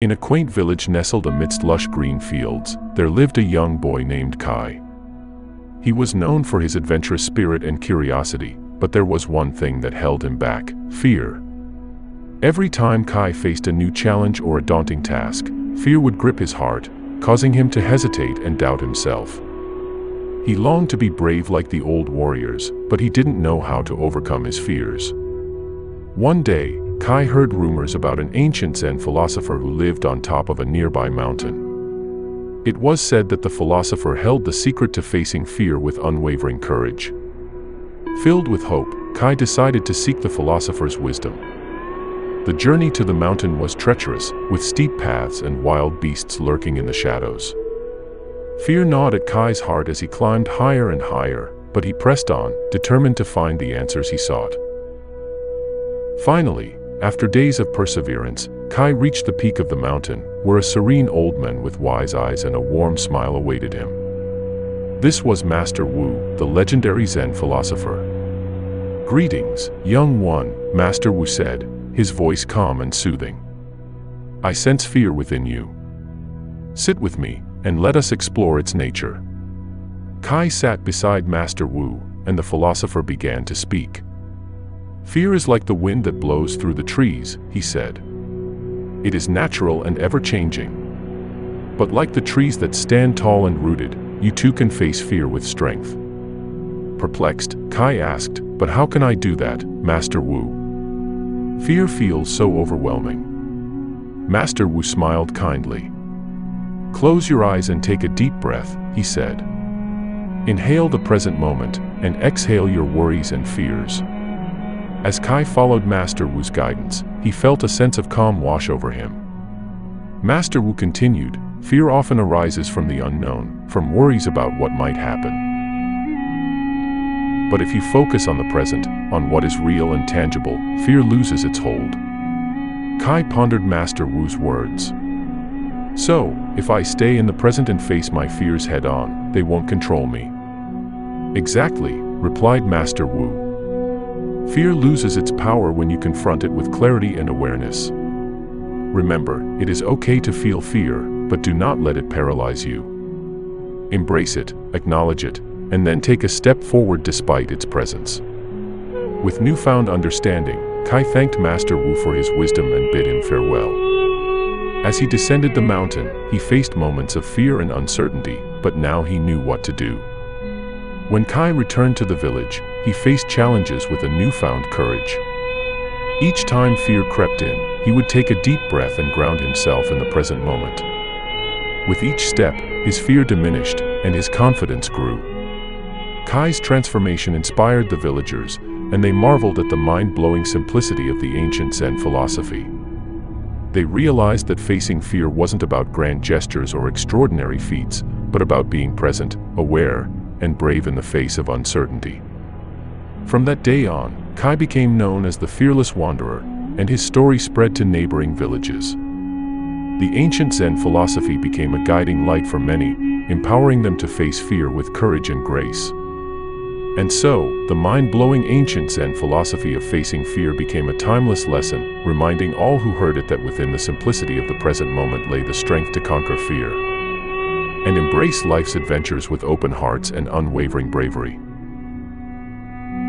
In a quaint village nestled amidst lush green fields, there lived a young boy named Kai. He was known for his adventurous spirit and curiosity, but there was one thing that held him back, fear. Every time Kai faced a new challenge or a daunting task, fear would grip his heart, causing him to hesitate and doubt himself. He longed to be brave like the old warriors, but he didn't know how to overcome his fears. One day, Kai heard rumors about an ancient Zen philosopher who lived on top of a nearby mountain. It was said that the philosopher held the secret to facing fear with unwavering courage. Filled with hope, Kai decided to seek the philosopher's wisdom. The journey to the mountain was treacherous, with steep paths and wild beasts lurking in the shadows. Fear gnawed at Kai's heart as he climbed higher and higher, but he pressed on, determined to find the answers he sought. Finally, after days of perseverance, Kai reached the peak of the mountain, where a serene old man with wise eyes and a warm smile awaited him. This was Master Wu, the legendary Zen philosopher. Greetings, young one, Master Wu said, his voice calm and soothing. I sense fear within you. Sit with me, and let us explore its nature. Kai sat beside Master Wu, and the philosopher began to speak. Fear is like the wind that blows through the trees, he said. It is natural and ever-changing. But like the trees that stand tall and rooted, you too can face fear with strength. Perplexed, Kai asked, but how can I do that, Master Wu? Fear feels so overwhelming. Master Wu smiled kindly. Close your eyes and take a deep breath, he said. Inhale the present moment, and exhale your worries and fears. As Kai followed Master Wu's guidance, he felt a sense of calm wash over him. Master Wu continued, fear often arises from the unknown, from worries about what might happen. But if you focus on the present, on what is real and tangible, fear loses its hold. Kai pondered Master Wu's words. So, if I stay in the present and face my fears head on, they won't control me. Exactly, replied Master Wu. Fear loses its power when you confront it with clarity and awareness. Remember, it is okay to feel fear, but do not let it paralyze you. Embrace it, acknowledge it, and then take a step forward despite its presence. With newfound understanding, Kai thanked Master Wu for his wisdom and bid him farewell. As he descended the mountain, he faced moments of fear and uncertainty, but now he knew what to do. When Kai returned to the village, he faced challenges with a newfound courage. Each time fear crept in, he would take a deep breath and ground himself in the present moment. With each step, his fear diminished, and his confidence grew. Kai's transformation inspired the villagers, and they marveled at the mind-blowing simplicity of the ancient Zen philosophy. They realized that facing fear wasn't about grand gestures or extraordinary feats, but about being present, aware, and brave in the face of uncertainty. From that day on, Kai became known as the fearless wanderer, and his story spread to neighboring villages. The ancient Zen philosophy became a guiding light for many, empowering them to face fear with courage and grace. And so, the mind-blowing ancient Zen philosophy of facing fear became a timeless lesson, reminding all who heard it that within the simplicity of the present moment lay the strength to conquer fear and embrace life's adventures with open hearts and unwavering bravery.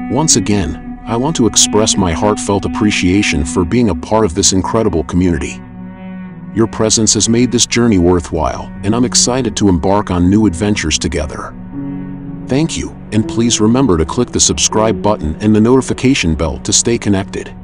Once again, I want to express my heartfelt appreciation for being a part of this incredible community. Your presence has made this journey worthwhile, and I'm excited to embark on new adventures together. Thank you, and please remember to click the subscribe button and the notification bell to stay connected.